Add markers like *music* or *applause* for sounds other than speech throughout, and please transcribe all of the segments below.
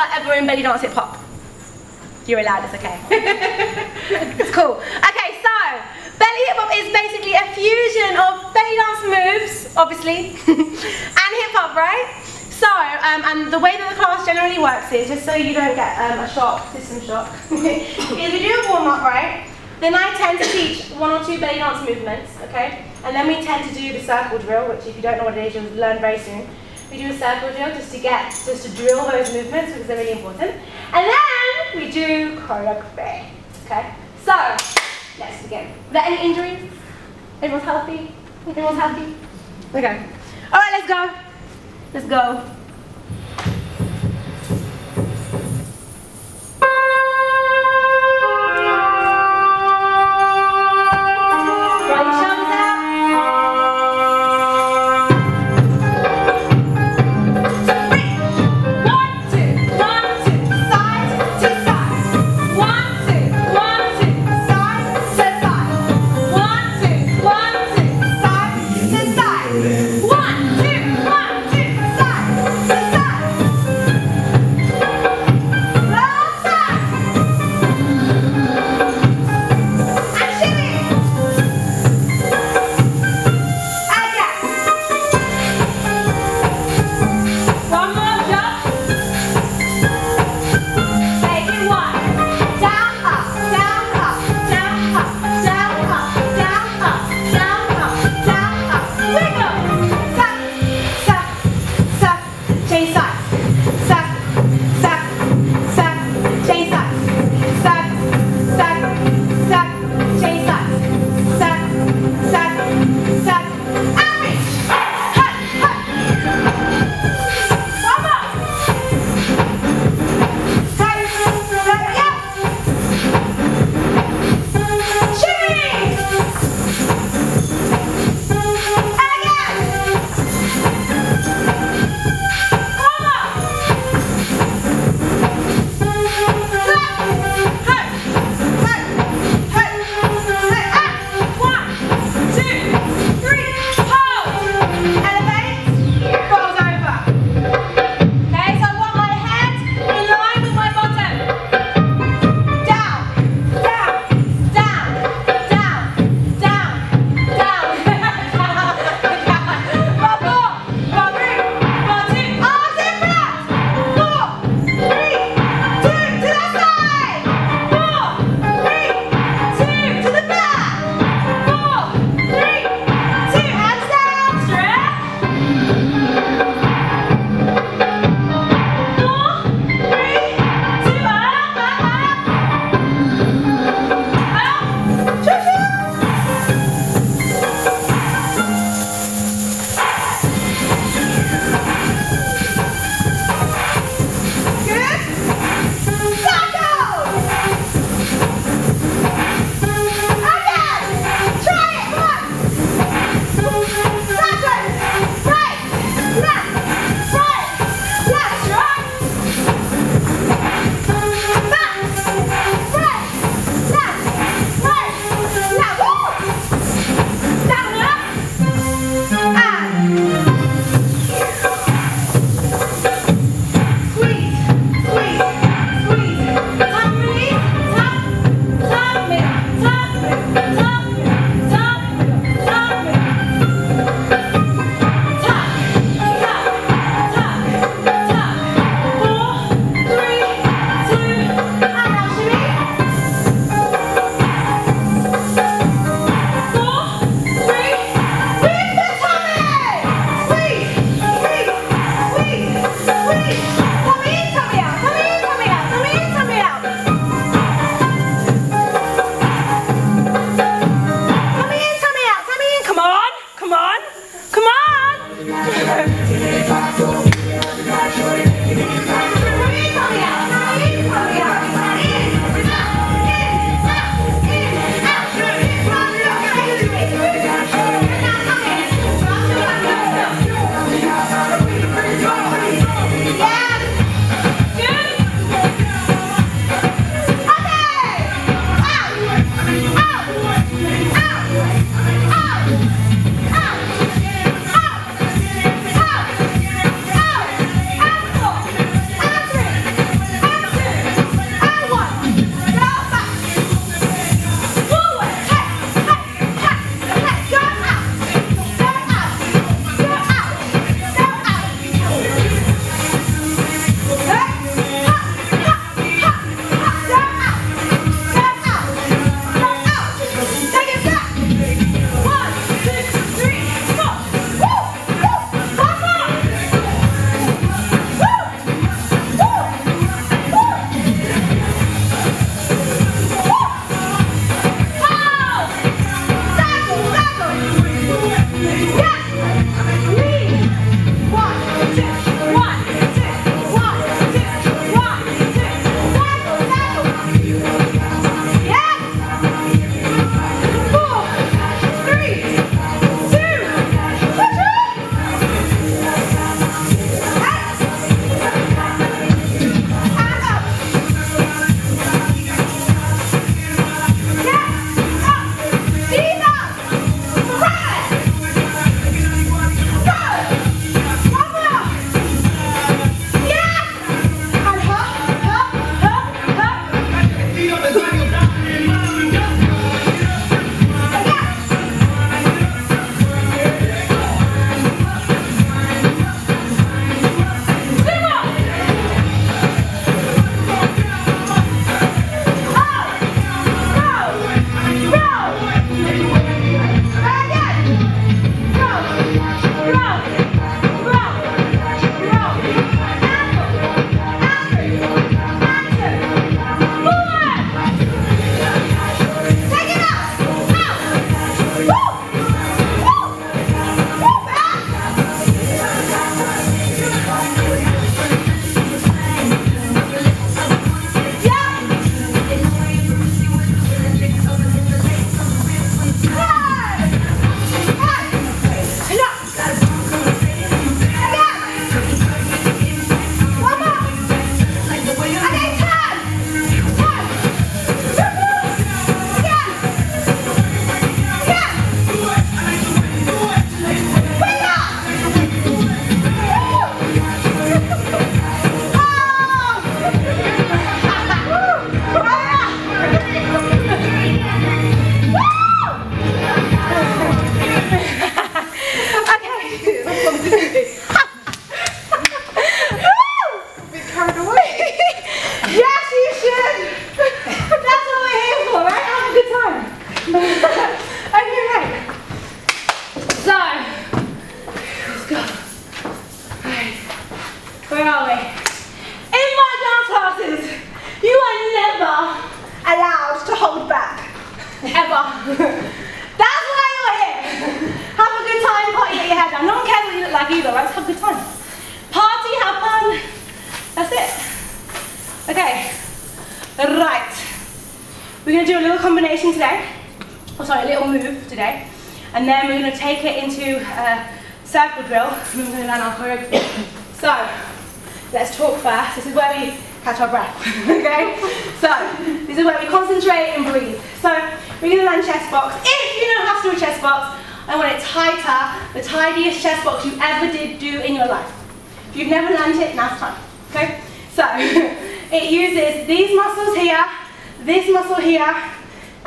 ever, ever in belly dance hip hop? You're allowed, it's okay. *laughs* it's cool. Okay, so belly hip hop is basically a fusion of belly dance moves, obviously, *laughs* and hip hop, right? So, um, and the way that the class generally works is, just so you don't get um, a shock, system shock, *laughs* is we do a warm up, right? Then I tend to teach one or two belly dance movements, okay? And then we tend to do the circle drill, which if you don't know what it is, you'll learn very soon. We do a circle drill just to get, just to drill those movements because they're really important. And then we do choreography, okay? So, let's begin. Are there any injuries? Everyone's healthy? Everyone's happy? Okay. All right, let's go. Let's go.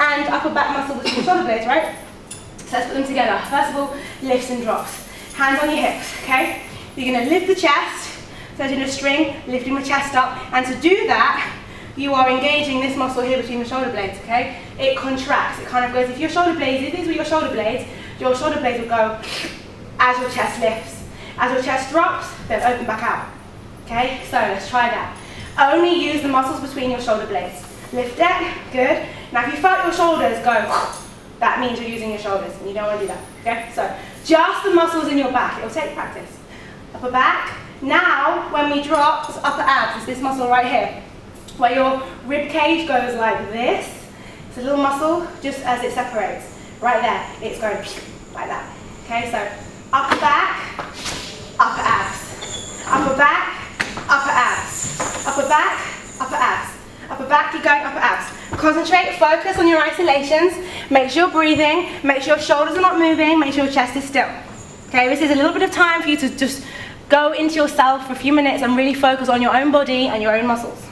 And upper back muscle between the shoulder blades, right? So let's put them together. First of all, lifts and drops. Hands on your hips, okay? You're gonna lift the chest, so in a string, lifting the chest up, and to do that, you are engaging this muscle here between the shoulder blades, okay? It contracts, it kind of goes, if your shoulder blades, if these were your shoulder blades, your shoulder blades will go as your chest lifts. As your chest drops, then open back out. Okay, so let's try that. Only use the muscles between your shoulder blades. Lift it, good. Now if you felt your shoulders go, that means you're using your shoulders, and you don't want to do that, okay? So, just the muscles in your back, it'll take practice. Upper back. Now, when we drop, it's upper abs, it's this muscle right here, where your rib cage goes like this. It's a little muscle, just as it separates. Right there, it's going like that. Okay, so upper back, upper abs. Upper back, upper abs. Upper back, upper abs. Upper back, keep going, upper abs. Concentrate, focus on your isolations. Make sure you're breathing. Make sure your shoulders are not moving. Make sure your chest is still. Okay, this is a little bit of time for you to just go into yourself for a few minutes and really focus on your own body and your own muscles.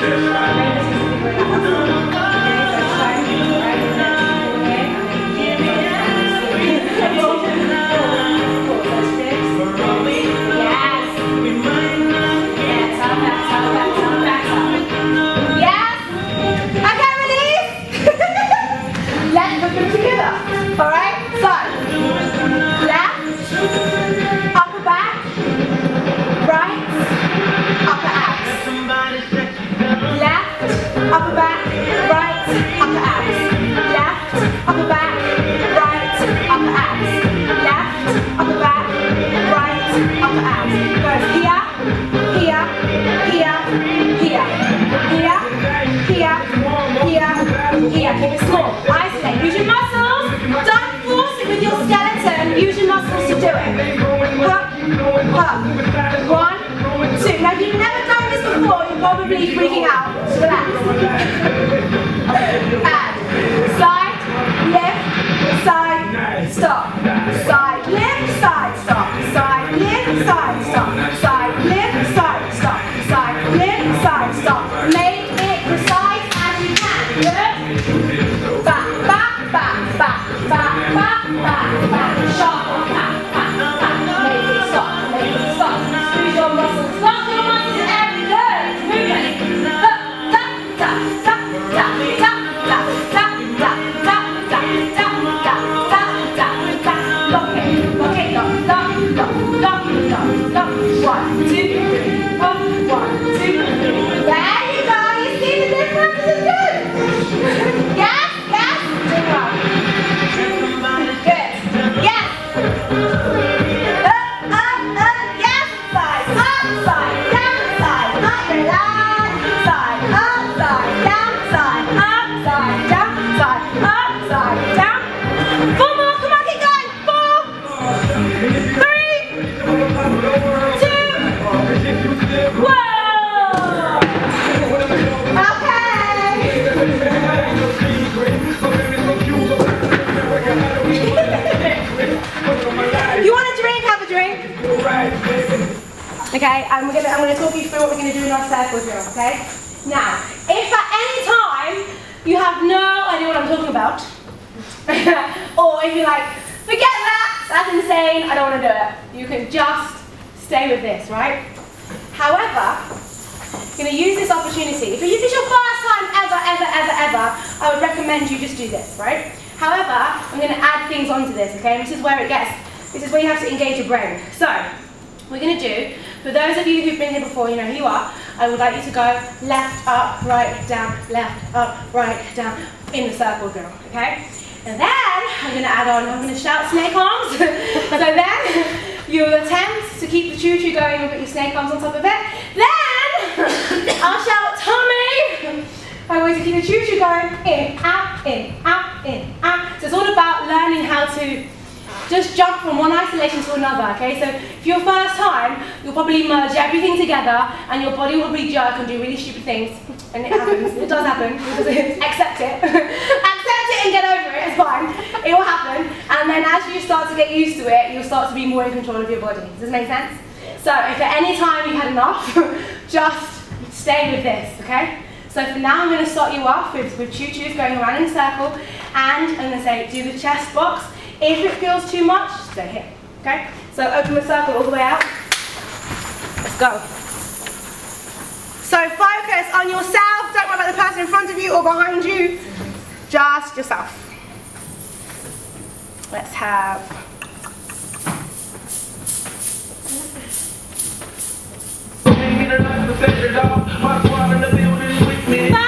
Yeah. Probably freaking out. Relax. And side, lift, side, stop. Side, One, two, three. Okay, and we're gonna I'm gonna talk you through what we're gonna do in our circle drill, okay? Now, if at any time you have no idea what I'm talking about, *laughs* or if you're like, forget that, that's insane, I don't wanna do it, you can just stay with this, right? However, you're gonna use this opportunity. If this is your first time ever, ever, ever, ever, I would recommend you just do this, right? However, I'm gonna add things onto this, okay? This is where it gets, this is where you have to engage your brain. So, we're going to do, for those of you who've been here before, you know who you are, I would like you to go left, up, right, down, left, up, right, down, in the circle drill, okay? And then, I'm going to add on, I'm going to shout snake arms. *laughs* so then, you'll attempt to keep the choo-choo going and put your snake arms on top of it. Then, I'll shout tummy. I to keep the choo-choo going, in, out, in, out, in, out. So it's all about learning how to just jump from one isolation to another, okay? So for your first time, you'll probably merge everything together and your body will probably jerk and do really stupid things. And it happens, it does happen, accept it. *laughs* accept it and get over it, it's fine. It will happen. And then as you start to get used to it, you'll start to be more in control of your body. Does this make sense? So if at any time you've had enough, *laughs* just stay with this, okay? So for now I'm going to start you off with, with choo-choos going around in a circle And I'm gonna say, do the chest box. If it feels too much, stay here, okay? So open the circle all the way out. Let's go. So focus on yourself. Don't worry about the person in front of you or behind you. Just yourself. Let's have... Bye.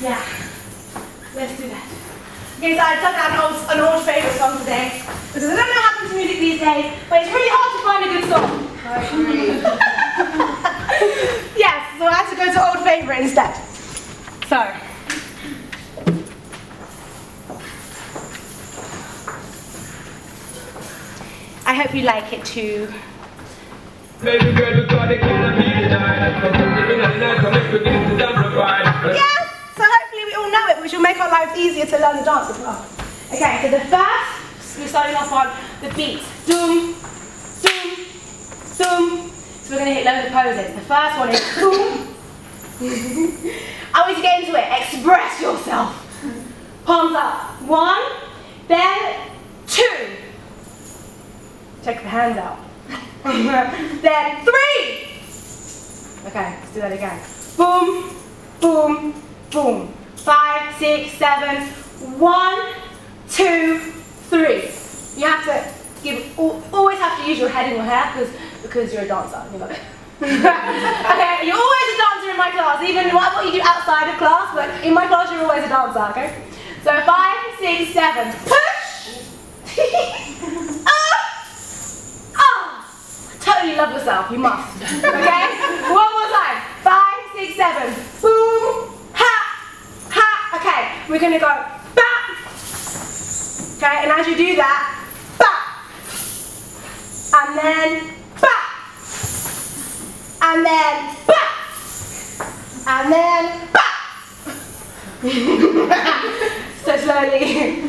Yeah, let's do that. Okay, so I took out an old, an old favourite song today, because I don't know what happens to music these days, but it's really hard to find a good song. *laughs* Yes, so I had to go to old favourite instead. So. I hope you like it too. Baby girl, you gotta get a beat tonight. Come on, come on, come on, come on, come on, come on, come on, come on, come on, which will make our lives easier to learn the dance as well. Okay, so the first, we're starting off on the beat. Doom, doom, doom. So we're going to hit loads of poses. The first one is doom. I want you to get into it. Express yourself. Palms up. One, then two. Check the hands out. *laughs* then three. Okay, let's do that again. Boom, boom, boom five, six, seven. One, two, three. You have to give, always have to use your head and your hair because because you're a dancer. You know. *laughs* okay, you're always a dancer in my class, even what you do outside of class, but in my class you're always a dancer, okay? So five, six, seven, push! *laughs* Ah! Ah! Totally love yourself, you must. Okay? One more time. Five, six, seven, boom! Okay, we're going to go back. Okay, and as you do that, back. And then back. And then back. And then back. *laughs* so slowly. *laughs*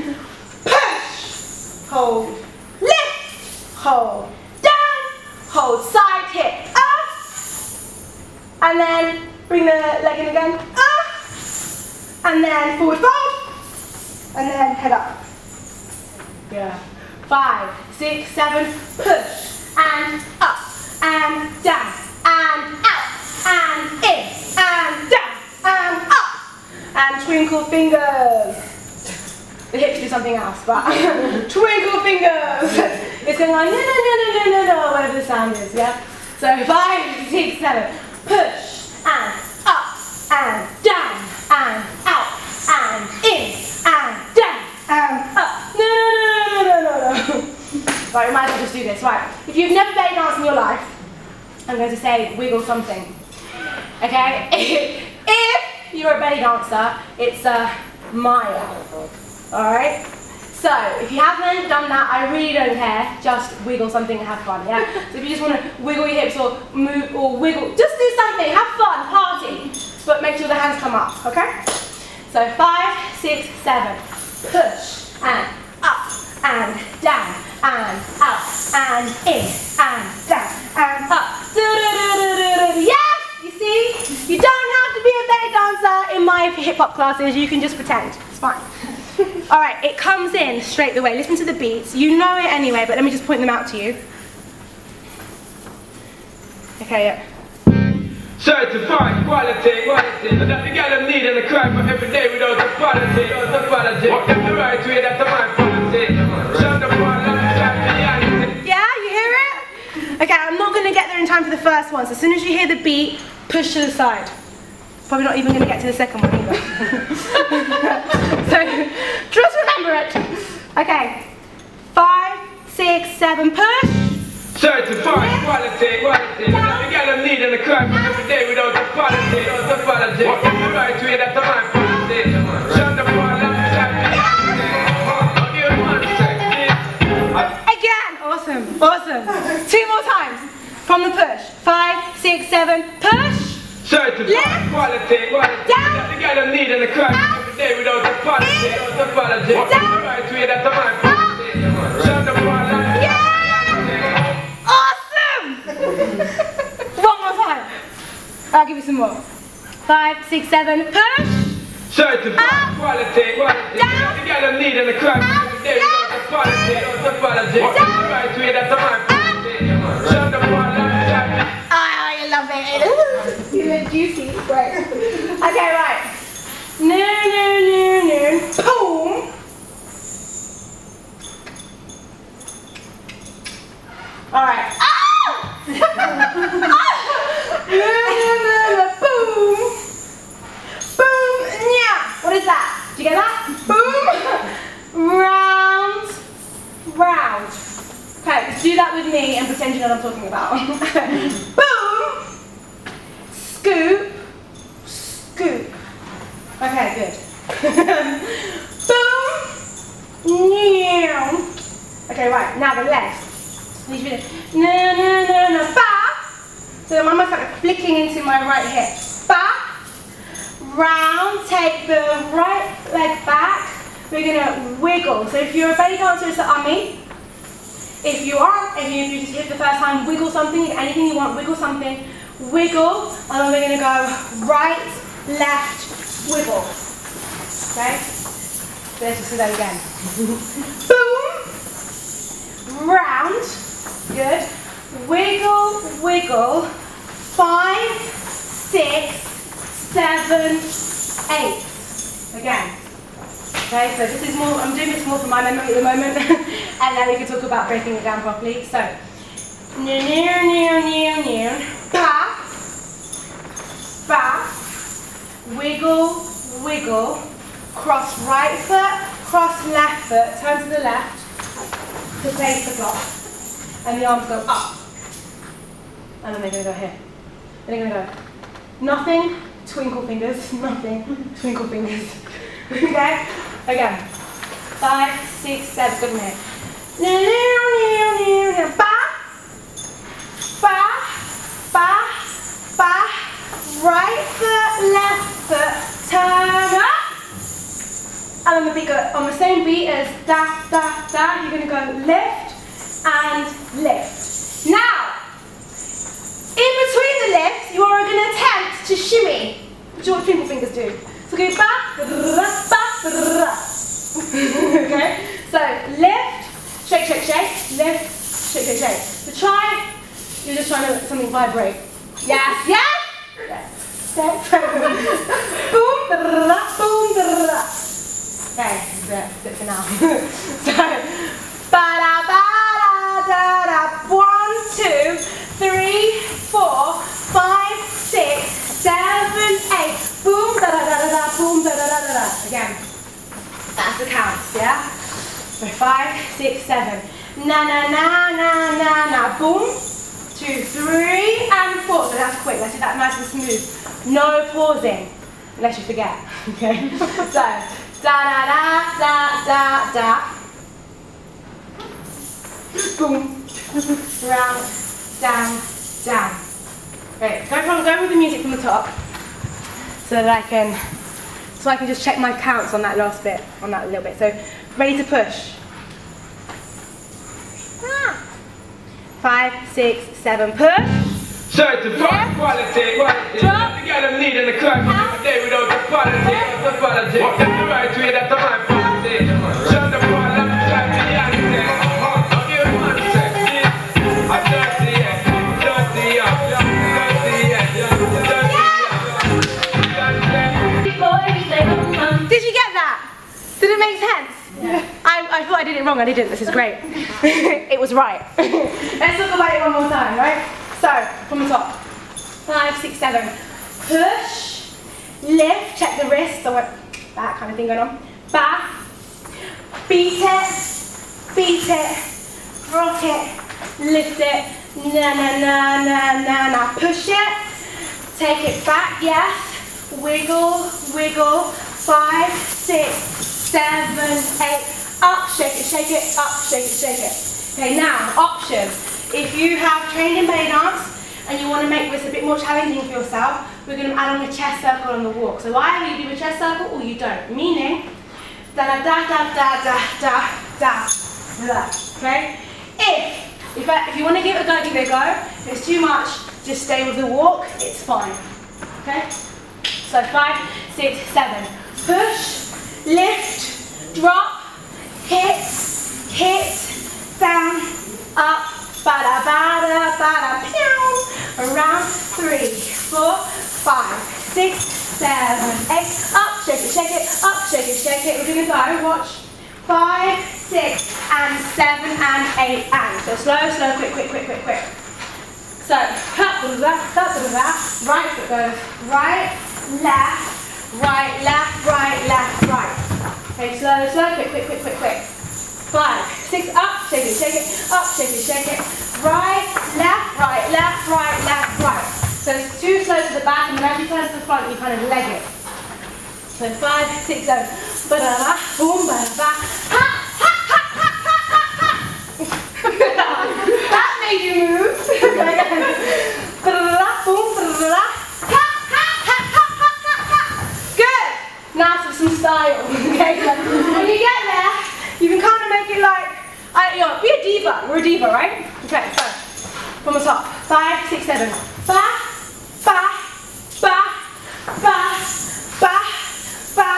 And then forward fold. And then head up. Yeah. Five, six, seven, push. And up. And down. And out. And in. And down. And up. And twinkle fingers. The hips do something else, but *laughs* twinkle fingers. It's going on, no, no, no, no, no, no, no, whatever the sound is, yeah? So five, six, seven, push, and up, and down, and out, and in, and down, and up. No, no, no, no, no, no, no. Right, we might as well just do this. Right, if you've never belly danced in your life, I'm going to say wiggle something. Okay? *laughs* if you're a belly dancer, it's a Maya. Alright? So, if you haven't done that, I really don't care. Just wiggle something and have fun, yeah? *laughs* So if you just want to wiggle your hips or move or wiggle, just do something, have fun, party. But make sure the hands come up, okay? So five, six, seven. Push and up and down and up and in and down and up. Do, do, do. Yes! You see? You don't have to be a belly dancer in my hip hop classes. You can just pretend. It's fine. *laughs* All right, it comes in straight away. Listen to the beats. You know it anyway, but let me just point them out to you. Okay, yeah. Certified quality, quality. So that the girl them need and the cry for every day without apology, without apology. Walk them the right way, that's my policy. First one. So as soon as you hear the beat, push to the side. Probably not even going to get to the second one either. *laughs* so just remember it. Okay, five, six, seven, push. Certified quality, quality. So that the girl them need and the cry for every day without apology, without apology. Walk them the right way, that's my policy. Shut the ball up, shut reality. I'll give one second. Again, awesome, awesome. Two more times from the push. Five, six, seven, push. Certified Left. quality, quality. Down. That the girl them need and the cry Out. every day without apology, In. without apology. Walk them the right way, that's my policy. Shut the ball up, shut Yeah! Awesome! *laughs* One more time. I'll give you some more. Five, six, seven, push. Certified Up. quality, quality. Down. Girl them need and the cry Out. every day without Yes. apology, without apology. Walk them the right way, that's my policy. I love it. you juicy. Okay, right. No, no, no, no. Boom. All right. Ah! no, no, no. Boom. Boom. Yeah. What is that? Do you get that? Boom. *laughs* Round. Round. Okay, do that with me and pretend you know what I'm talking about. *laughs* Boom! Scoop. Scoop. Okay, good. *laughs* Boom! Meow. Okay, right, now the legs. Need to no, no, no, no, back. So I'm almost like flicking into my right hip. Back. Round, take the right leg back. We're gonna wiggle. So if you're a belly dancer, it's the ummy. If you aren't, if you, if you hit the first time, wiggle something, anything you want, wiggle something, wiggle, and then we're gonna go right, left, wiggle. Okay? Let's just do that again. *laughs* Boom, round, good. Wiggle, wiggle, five, six, seven, eight. Again. Okay, so this is more, I'm doing this more for my memory at the moment, *laughs* and then we can talk about breaking it down properly. So, near, near, near, near, near, back, back, wiggle, wiggle, cross right foot, cross left foot, turn to the left to place the block, and the arms go up, and then they're going to go here. Then they're going to go. Nothing, twinkle fingers, *laughs* nothing, twinkle fingers. *laughs* okay? Again. Five, six, seven, good minute. Near, near, near, near. Back, back, back, back, right foot, left foot, turn up, And on the beat, on the same beat as da, da, da, you're gonna go lift and lift. Now, in between the lifts, you are gonna attempt to shimmy, which is what twinkle fingers do. So go *laughs* okay? So lift, shake, shake, shake, lift, shake, shake, shake. So try, you're just trying to let something vibrate. Yes, yes! yes. *laughs* boom, boom, Okay, that's it for now. *laughs* so, ba da ba da da da. One, two, three, four, five, six, seven, eight. Da da da da. Boom, da da da da da. Again. That's the counts, yeah? So five, six, seven. Na na na na na na. Boom. Two, three, and four. So that's quick. Let's do that nice and smooth. No pausing, unless you forget. *laughs* Okay. *laughs* so da da da da da da. Boom. Round, down, down. Okay. Go from go with the music from the top, so that I can so I can just check my counts on that last bit, on that little bit. So, ready to push. Ah. Five, six, seven, push. Certified yeah. quality, quality. Drop. The girl I'm needing the crime every day without apology, without apology. That's the right way, that's my policy. Did it make sense? Yeah. I, I thought I did it wrong, I didn't. This is great. *laughs* it was right. Let's talk about it one more time, right? So, from the top. Five, six, seven. Push, lift, check the wrist, so that kind of thing going on. Back, beat it, beat it, rock it, lift it, na na na na na na. Push it, take it back, yes. Wiggle, wiggle. Five, six, seven, eight. Up, shake it, shake it, up, shake it, shake it. Okay, now, options. If you have trained in belly dance and you want to make this a bit more challenging for yourself, we're going to add on a chest circle on the walk. So either you do a chest circle or you don't. Meaning, da da da da da da da da. Okay? If, if, I, if you want to give it a go, give it a go. If it's too much, just stay with the walk. It's fine. Okay? So five, six, seven. Push, lift, drop, hit, hit, down, up, Bada, bada, bada, pew. Around three, four, five, six, seven, eight. Up, shake it, shake it, up, shake it, shake it. We're gonna go, watch. Five, six, and seven, and eight, and. So slow, slow, quick, quick, quick, quick, quick. So, right foot goes right, left, right, left, right, left, right. Okay, slow, slow, quick, quick, quick, quick, quick. Five, six, up, shake it, shake it, up, shake it, shake it. Right, left, right, left, right, left, right. So it's too slow to the back, and then you turn to the front, you kind of leg it. So five, six, seven. Ba-da-da, boom, ba-da-ba. Ha, ha, ha, ha, ha, ha, *laughs* that made you move. *laughs* ba-da-da, boom, ba-da-da. Now for some style. *laughs* okay, when you get there, you can kind of make it like, I, you know, be a diva. We're a diva, right? Okay, so from the top. Five, six, seven. Ba, ba, ba, ba, ba, ba, ba,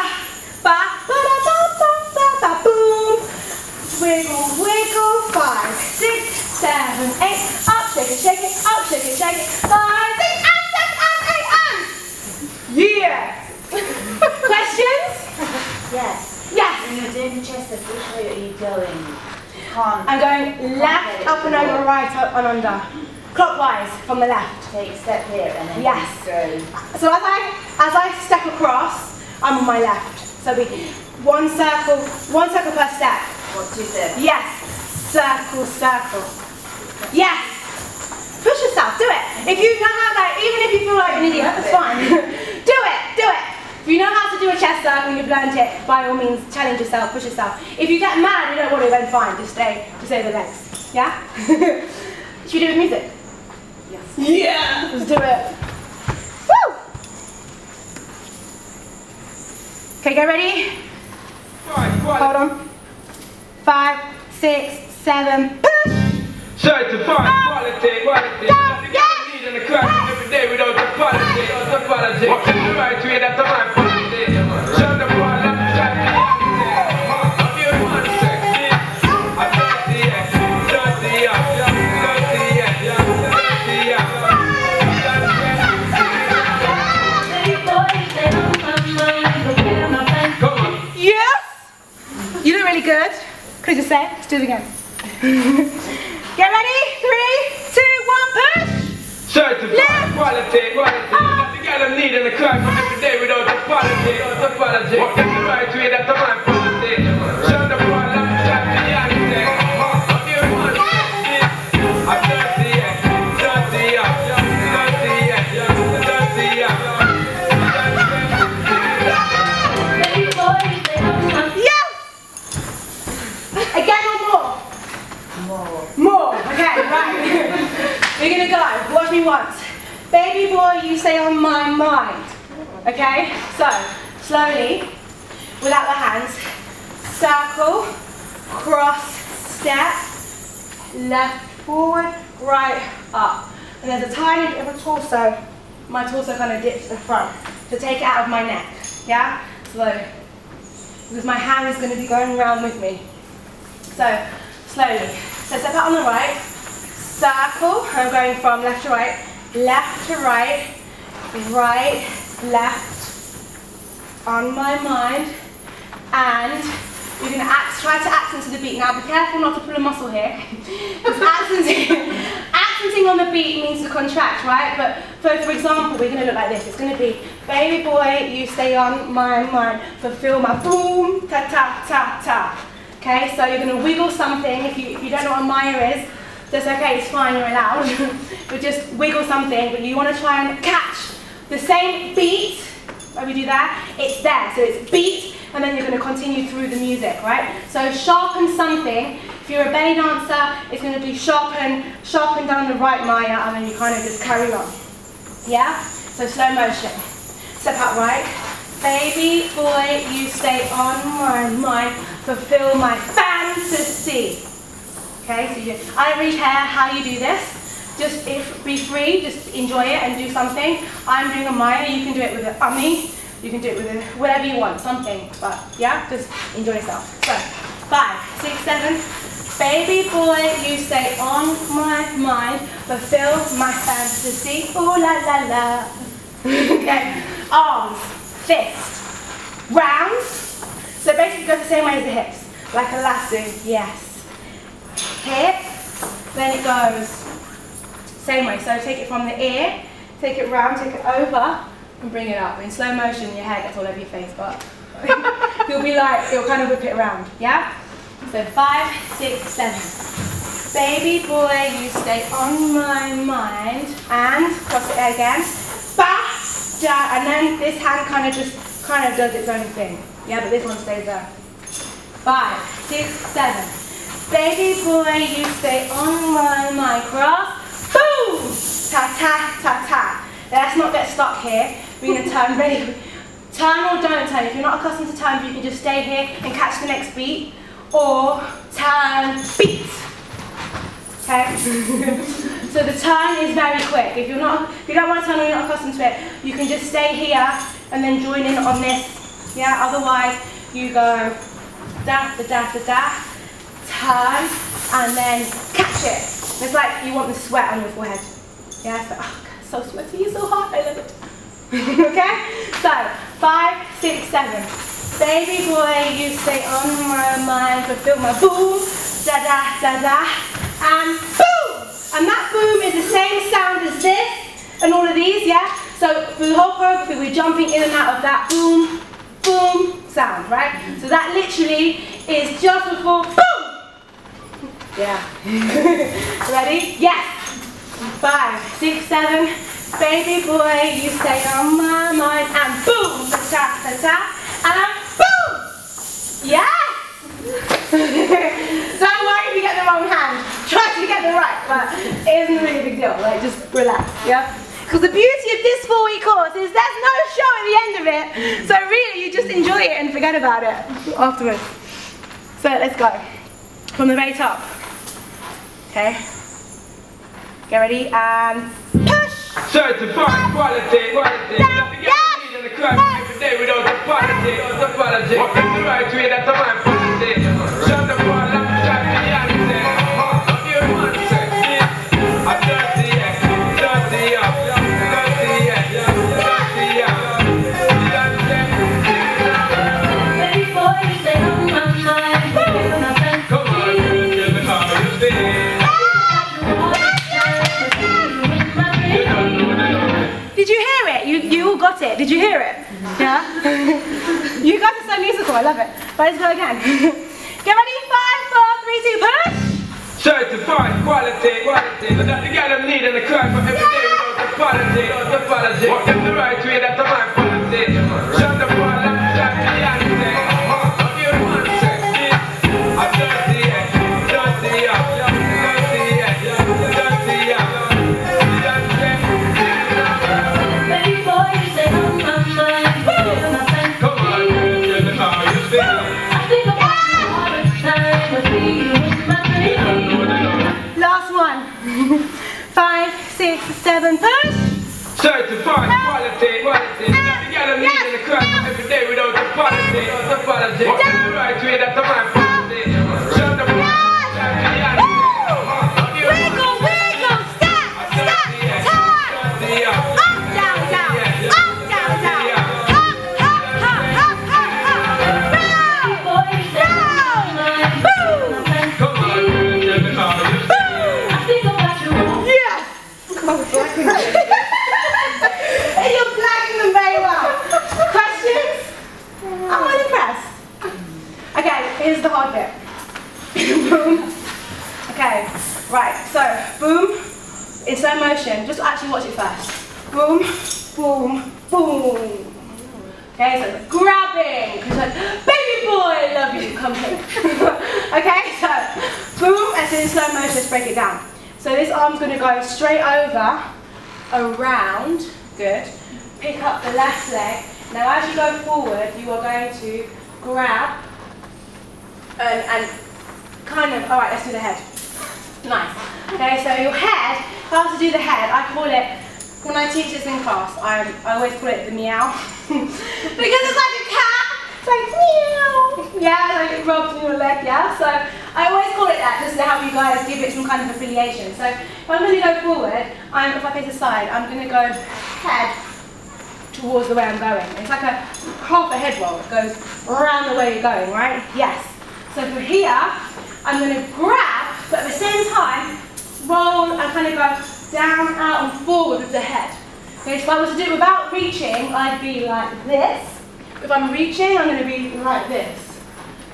ba, da, ba, ba, ba, ba, boom. Wiggle, wiggle. Five, six, seven, eight. Up, shake it, shake it. Up, shake it, shake it. Five, six, and, seven, and, eight, and. Yeah. Questions? Yes. Yes. When you're doing the chest, which way are you going? Can't. I'm going left, up and over, right, up and under. Clockwise from the left. Take a step here and then yes. through. So as I as I step across, I'm on my left. So we one circle, one circle per step. What two circles? Yes. Circle, circle. Yes. Push yourself, do it. If you know how like even if you feel like an idiot, that's *laughs* fine. do it, do it. If you know how to do a chest circle and you've learned it, by all means, challenge yourself, push yourself. If you get mad you don't want to, then fine, just stay, just stay the legs. Yeah? *laughs* Should we do it with music? Yes. Yeah! Let's do it. Woo! Okay, get ready? Hold on. Five, six, seven, push! Certified ah! quality, quality. Ah! Really good. Could you just say? Let's do it again. *laughs* Get ready? Three, two, one, push! Certified quality, quality. Got the girl I'm needing the crowd every day without apology, without apology. Walking left, forward, right, up. And there's a tiny bit of a torso. My torso kind of dips to the front to take it out of my neck. Yeah? Slow. Because my hand is going to be going around with me. So, slowly. So step out on the right, circle, I'm going from left to right, left to right, right, left, on my mind, and you're going to act, try to accent to the beat. Now be careful not to pull a muscle here, *laughs* accenting, *laughs* accenting on the beat means to contract, right? But for, for example, we're going to look like this. It's going to be, baby boy, you stay on my mind, fulfill my boom, ta ta ta ta. Okay, so you're going to wiggle something. If you, if you don't know what a Maya is, that's okay, it's fine, you're allowed. *laughs* but just wiggle something, but you want to try and catch the same beat. When we do that, it's there. So it's beat, and then you're going to continue through the music, right? So sharpen something. If you're a belly dancer, it's going to be sharpen, sharpen down the right Maya, and then you kind of just carry on. Yeah? So slow motion. Step out right. Baby boy, you stay on my mind, fulfill my fantasy. Okay, so you, I don't really care how you do this. Just if, be free, just enjoy it and do something. I'm doing a Maya, you can do it with an ummy, you can do it with whatever you want, something. But yeah, just enjoy yourself. So, five, six, seven. Baby boy, you stay on my mind, fulfill my fantasy. Ooh la la la. *laughs* okay, arms, fist, round. So basically, goes the same way as the hips, like a lasso. Yes hip, then it goes same way. So take it from the ear, take it round, take it over, and bring it up. In slow motion, your hair gets all over your face, but *laughs* you'll be like, it'll kind of whip it around, yeah? So five, six, seven. Baby boy, you stay on my mind, and cross it again. Ba, da, and then this hand kind of just kind of does its own thing. Yeah, but this one stays there. Five, six, seven. Baby boy, you stay on my mind. Cross. Boom! Ta ta ta ta. Let's not get stuck here. We're going to turn. Ready? Turn or don't turn. If you're not accustomed to turn, you can just stay here and catch the next beat. Or turn, beat. Okay? *laughs* so the turn is very quick. If you're not, if you don't want to turn or you're not accustomed to it, you can just stay here and then join in on this. Yeah. Otherwise, you go da da da da da turn, and then catch it. It's like you want the sweat on your forehead. Yeah, like, oh, God, so sweaty, so hot, I love it. *laughs* okay? So, five, six, seven. Baby boy, you stay on my mind, fulfill my boom, da da da da, and boom! And that boom is the same sound as this, and all of these, yeah? So, for the whole choreography, we're jumping in and out of that boom, boom sound, right? So that literally is just before boom! Yeah. *laughs* Ready? Yes. Five, six, seven. Baby boy, you stay on my mind. And boom, ta ta ta, and boom. Yes. *laughs* Don't worry if you get the wrong hand. Try to get the right, but it isn't really a big deal. Like just relax. Yeah. Because the beauty of this four week course is there's no show at the end of it. So really you just enjoy it and forget about it afterwards. So let's go. From the very top. Okay. Get ready and push. Certified quality, quality. Nothing else need in the crowd every day without apology, without apology. Walk the right way, that's my policy. Shut the ball up, got it. Did you hear it? Yeah? *laughs* you guys are so musical. I love it. But let's go again. *laughs* Get ready? Five, four, three, two, push. Certified quality, quality. That the girl them need in the crowd for every day without apology, without apology. Walk them the right way, that's my policy. Seven, push. Certified quality, quality. That the girl them need in the crowd every day without apology. Walk them the right way, that's my policy. Around, good. Pick up the left leg. Now as you go forward, you are going to grab and, and kind of, all right, let's do the head. Nice. Okay, so your head, if I was to do the head, I call it, when I teach this in class, I, I always call it the meow. *laughs* because it's like a cat. It's like meow. Yeah, like it rubs on your leg, yeah? So I always call it that just to help you guys give it some kind of affiliation. So if I'm going to go forward, I'm, if I face aside, I'm going to go head towards the way I'm going. It's like a half a head roll. It goes around the way you're going, right? Yes. So from here, I'm going to grab, but at the same time, roll and kind of go down, out, and forward with the head. Okay, so if I was to do it without reaching, I'd be like this. If I'm reaching, I'm going to be like this.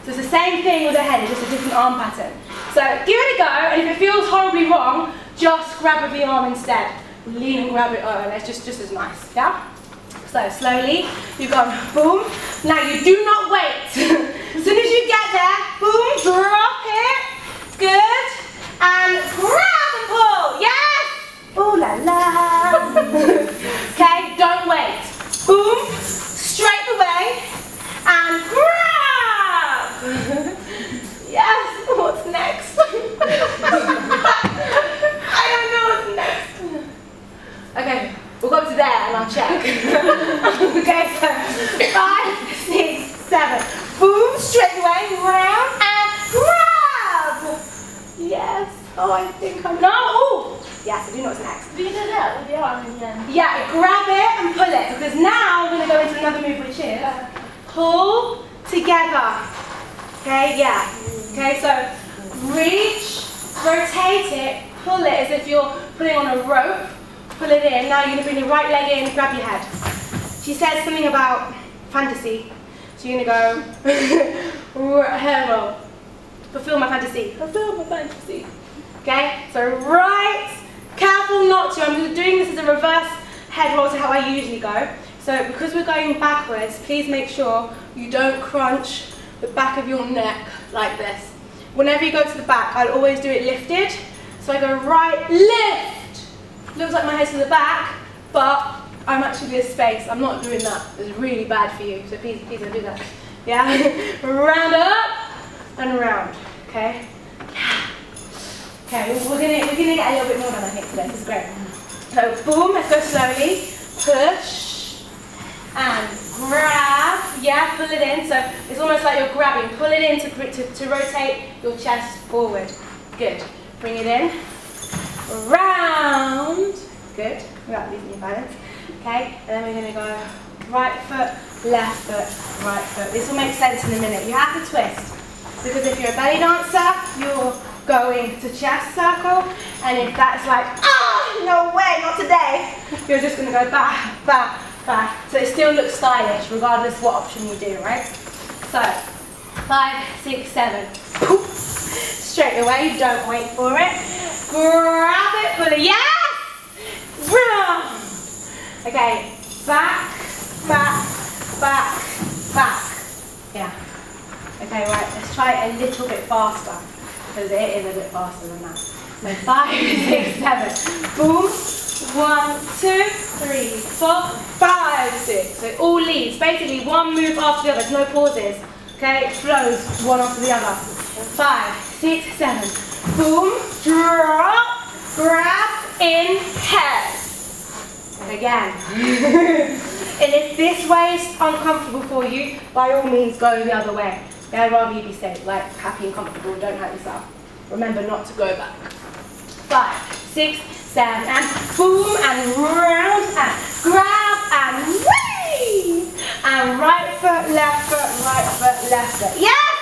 So it's the same thing with the head, it's just a different arm pattern. So give it a go, and if it feels horribly wrong, just grab with the arm instead. Lean and grab it over, and it's just, just as nice, yeah? So slowly, you've gone boom. Now you do not wait. *laughs* as soon as you get there, boom, drop it. Good. And grab and pull. Yes. Ooh la la. *laughs* okay, don't wait. Boom, straight away, and grab. *laughs* yes. What's next? *laughs* I don't know what's next. Okay, we'll go to there and I'll check. *laughs* okay, so five, six, seven. Boom, straight away, round and grab. Yes. Oh, I think I know. Oh, yes, I do know what's next. Do you do that with your arm? Yeah, grab it and pull it because now we're going to go into another move which is pull together. Okay, yeah. Okay, so reach, rotate it, pull it as if you're pulling on a rope, pull it in. Now you're going to bring your right leg in, grab your head. She says something about fantasy. So you're going to go, *laughs* hair roll, fulfill my fantasy, fulfill my fantasy. Okay, so right, careful not to, I'm doing this as a reverse head roll to how I usually go. So because we're going backwards, please make sure you don't crunch the back of your neck like this. Whenever you go to the back, I'll always do it lifted. So I go right, lift. Looks like my head's to the back, but I'm actually in space. I'm not doing that. It's really bad for you. So please, please don't do that. Yeah? *laughs* round up and round. Okay? Okay, we're gonna we're gonna get a little bit more done I think today. This is great. So boom, let's go slowly. Push and grab. Yeah, pull it in. So it's almost like you're grabbing. Pull it in to, to, to rotate your chest forward. Good. Bring it in. Round. Good. Without losing your balance. Okay, and then we're going to go right foot, left foot, right foot. This will make sense in a minute. You have to twist. Because if you're a belly dancer, you're going to chest circle. And if that's like, ah, no way, not today, *laughs* you're just going to go back, back, So it still looks stylish, regardless what option you do, right? So, five, six, seven. Straight away, don't wait for it. Grab it, pull it, yes! Okay, back, back, back, back. Yeah. Okay, right, let's try it a little bit faster, because it is a bit faster than that. So five, *laughs* six, seven. Boom. One, two, three, four, five, six. So all leads. Basically one move after the other, no pauses. Okay, it flows one after the other. Five, six, seven. Boom, drop, grab, inhale. And again. *laughs* and if this way is uncomfortable for you, by all means go the other way. Yeah, I'd rather you be safe, like happy and comfortable, don't hurt yourself. Remember not to go back. Five, six, seven, and boom, and round, and grab, and whee! And right foot, left foot, right foot, left foot. Yes!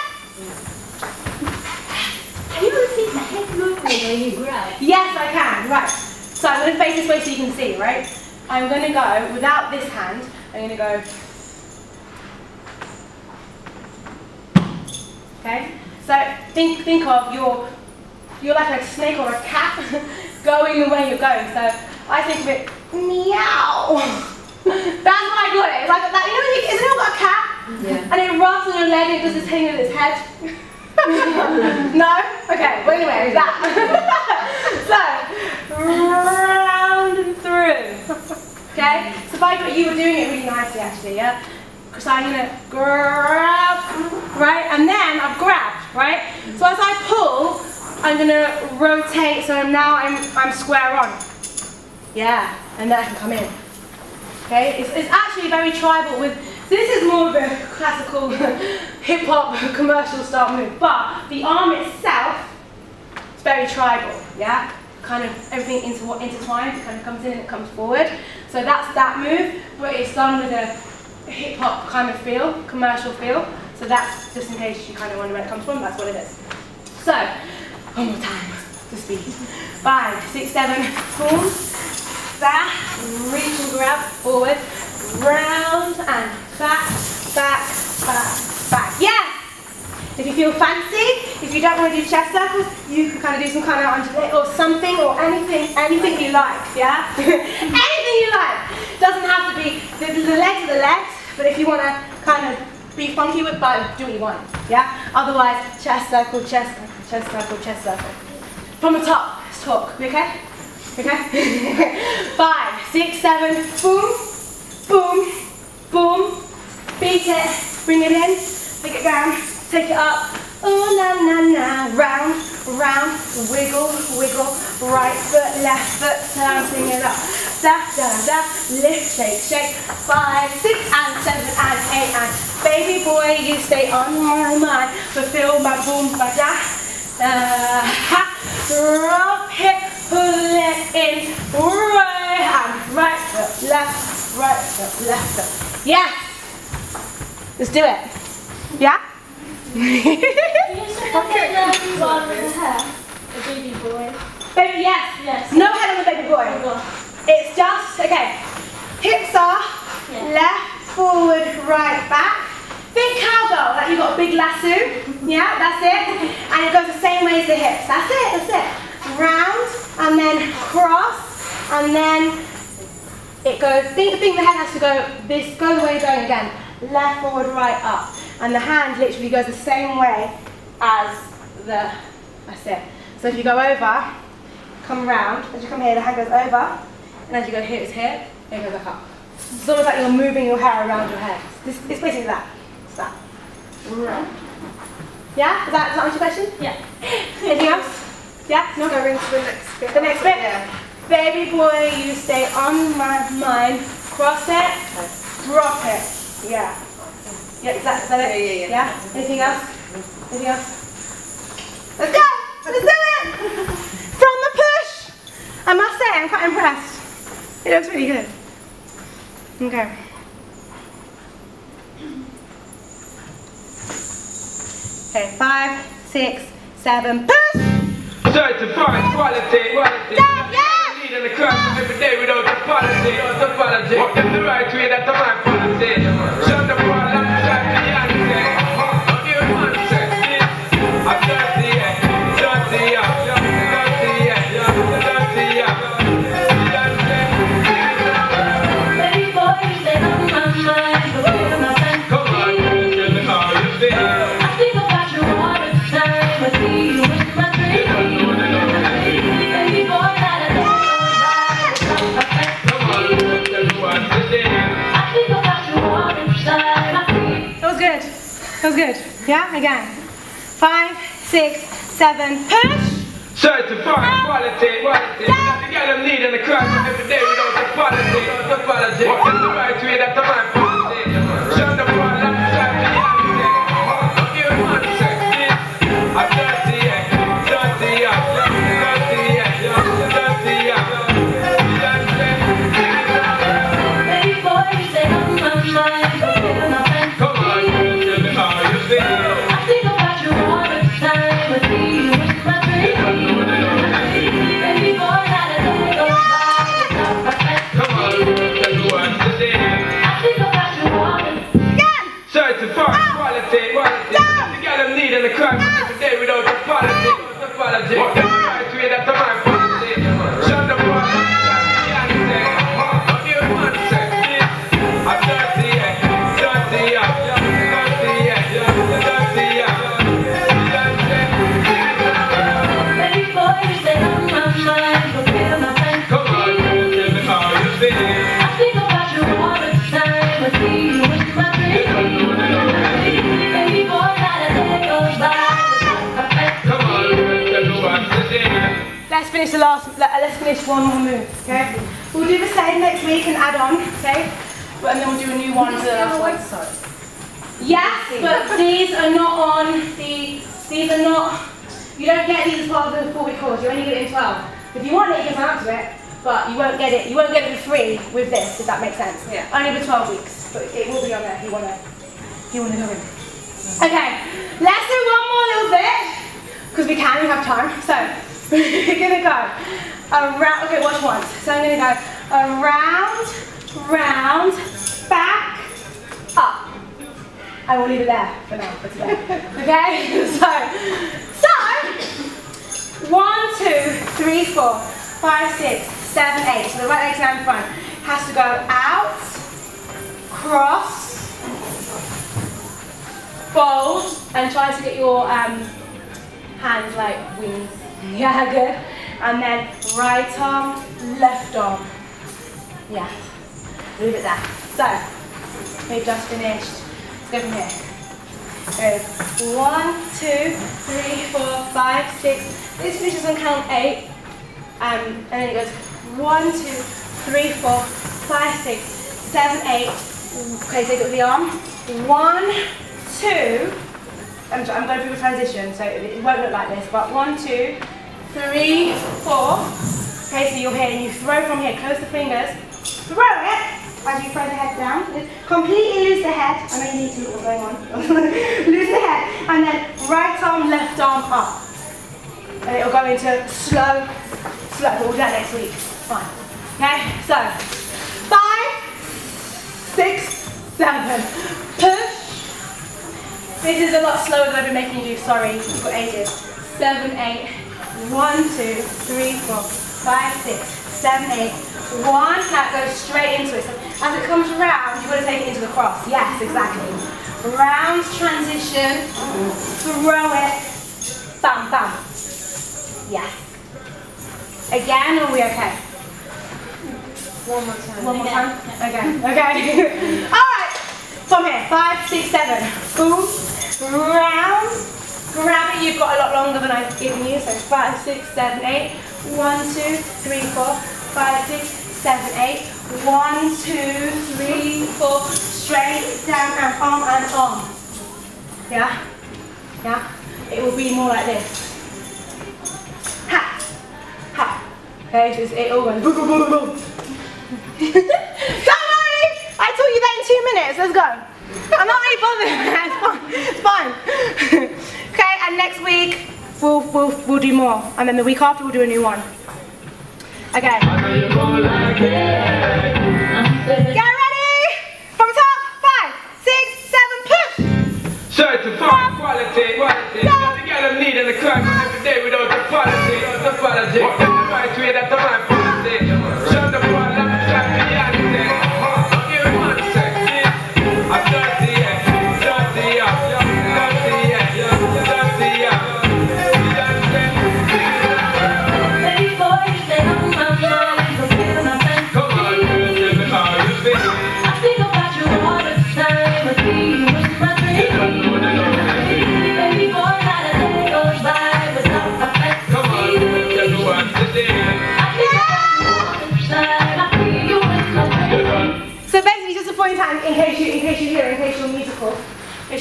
Can you repeat the head movement when you grab? Yes, I can. Right. So I'm going to face this way so you can see, right? I'm going to go without this hand. I'm going to go. Okay. So think think of your you're like a snake or a cat *laughs* going the way you're going. So I think of it meow. That's what I got it. It's like that. You know, when you, isn't it got a cat? Yeah. And it rubs on your leg and it does this thing with its head. *laughs* no? Okay, well anyway, that. *laughs* so, round and through. Okay? So if I got you were doing it really nicely actually, yeah? So I'm gonna grab, right? And then I've grabbed, right? So as I pull, I'm gonna rotate, so now I'm, I'm square on. Yeah, and then I can come in. Okay, it's, it's actually very tribal with, this is more of a classical *laughs* hip hop commercial style move, but the arm itself is very tribal, yeah? Kind of everything inter intertwined, it kind of comes in and it comes forward. So that's that move, but it's done with a hip hop kind of feel, commercial feel. So that's just in case you kind of wonder where it comes from, that's what it is. So, one more time, to speed. Five, six, seven, back, reach and grab, forward, round and back, back, back, back. Yes! If you feel fancy, if you don't want to do chest circles, you can kind of do some kind of undulate or something or anything, anything you like, yeah? *laughs* anything you like. Doesn't have to be, the, the legs are the legs, but if you want to kind of be funky with both, do what you want, yeah? Otherwise, chest circle, chest circle, chest circle, chest circle. From the top, let's talk, okay? Okay? *laughs* Five, six, seven, boom, boom, boom. Beat it, bring it in, take it down, take it up. Oh na na na, round, round, wiggle, wiggle, right foot, left foot, turn, it up. Da da da, lift, shake, shake. Five, six, and seven, and eight, and baby boy, you stay on my mind. Fulfill my boom, ba da. Uh, ha, drop hip, pull it in, right hand, right foot, left, right foot, left foot. Yes! Let's do it. Yeah? You should have the one with the hair. Baby boy. Baby, yes. Yes. No head on the baby boy. It's just, okay. Hips are Yeah. left, forward, right, back. Think cowgirl, like you've got a big lasso. Yeah, that's it. And it goes the same way as the hips. That's it, that's it. Round, and then cross, and then it goes, think, think the head has to go, this, go the way you're going again. Left, forward, right, up. And the hand literally goes the same way as the, that's it. So if you go over, come round, as you come here, the hand goes over, and as you go here, it's here, it goes back up. It's almost like you're moving your hair around your head. This, it's basically that. It's that. Round. Yeah? Is that, is that answer your question? Yeah. *laughs* Anything else? Yeah? No? Go into the next bit. The next bit? Yeah. Baby boy, you stay on my mind. Cross it, drop it. Yeah. Yeah, is that, is that it? Yeah, yeah, yeah. Anything else? Anything else? Let's go! Let's do it! From the push! I must say, I'm quite impressed. It looks really good. Okay. Okay, five, six, seven, push! Certified quality, quality. Down, yeah! Leading the crowd every day without apology, without apology. Walk them the right way, that's my policy. Shut the Good. Yeah, again. Five, six, seven, push! Certified quality, quality. Got the girl I'm needing the every day without apology, without apology. Walk them the right way, that's my policy. Shut the ball up, shut the Beyonce. Don't give one sec. Makes sense. Yeah. Only for 12 weeks, but it will be on there if you want to, you want to go in. Okay, let's do one more little bit, because we can, we have time. So, *laughs* we're gonna go around, okay, watch once. So I'm gonna go around, round, back, up. I will leave it there for now, for today. *laughs* Okay? *laughs* So, so, one, two, three, four, five, six, seven, eight. So the right leg's down front. Has to go out, cross, fold, and try to get your um, hands like wings. Yeah, good. And then right arm, left arm. Yeah. Leave it there. So, we've just finished. Let's go from here. Goes one, two, three, four, five, six. This finishes on count eight. Um, and then it goes one, two, three, four, five, six, seven, eight. Okay, take it with the arm. One, two. I'm, I'm going through a transition, so it, won't look like this, but one, two, three, four. Okay, so you're here and you throw from here. Close the fingers. Throw it as you throw the head down. Completely lose the head. I know you need to look what's going on. *laughs* lose the head. And then right arm, left arm up. And it'll go into slow, slow. We'll do that next week. Fine. Okay, so six, seven. Push. This is a lot slower than I've been making you do, sorry, got ages. Seven, eight, one, two, three, four, five, six, seven, eight, one, that goes straight into it. So as it comes round, you've got to take it into the cross. Yes, exactly. Round transition, throw it, bam, bam. Yes. Again, are we okay? One more time. One more time? Okay, *laughs* okay. *laughs* Alright, from here, five, six, seven. Boom, round, grab it. You've got a lot longer than I've given you, so five, six, seven, eight. One, two, three, four, five, six, seven, eight. One, two, three, four. Straight down and arm and arm. Yeah? Yeah? It will be more like this. Ha! Ha! Okay, so it's- it all goes boom, boom, boom, boom, boom. *laughs* Don't worry! I taught you that in two minutes. Let's go. I'm not really bothered. *laughs* It's fine. It's fine. *laughs* okay, and next week we'll, we'll, we'll do more. And then the week after we'll do a new one. Okay. I know you gon' like it. Get ready! From top. Five, six, seven, push! Certified quality, quality. Got the girl I'm needing the crime every day without apology, without apology. That's the right way, that's the right policy.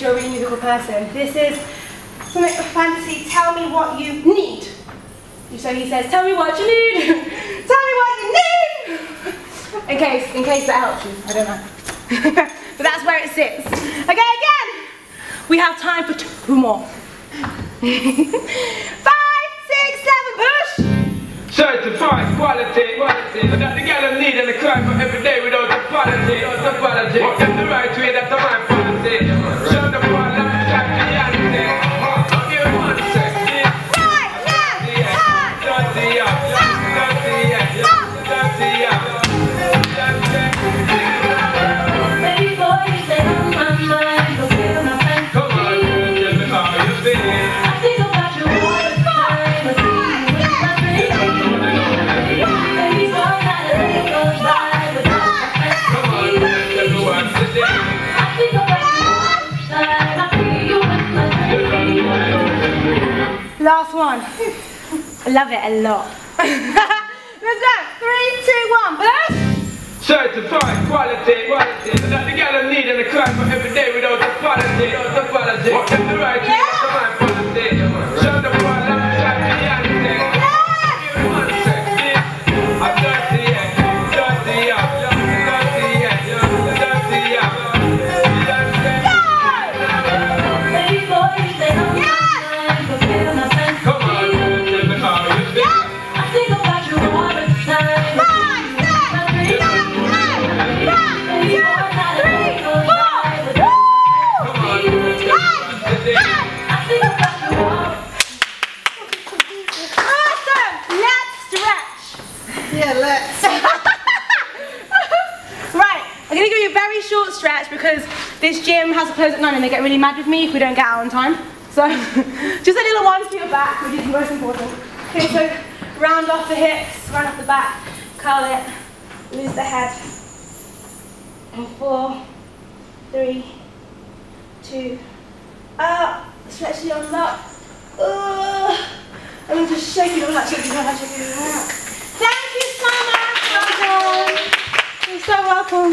You're a really musical person. This is something fantasy. Tell me what you need. So he says, tell me what you need. *laughs* tell me what you need. In case, in case that helps you. I don't know. *laughs* but that's where it sits. Okay, again. We have time for two more. *laughs* Five, six, seven, push. Certified quality, quality. That the girl I'm needing the crime for every day without apology, without apology. That's the right way, that's the right policy. One. I love it a lot. *laughs* Let's go. Three, two, one. Push. Certified quality, quality. That the girl I'm needing the crime for every day without apology, without apology. That's the right way, the right this gym has to close at nine and they get really mad with me if we don't get out on time. So *laughs* just a little one for your back, which is the most important. Okay, so round off the hips, round off the back, curl it, lose the head. And four, three, two, up, stretch the arms up. Uh, and just shake it all out, shake it all out, shake it all out. Thank you so much. Well done. You're so welcome.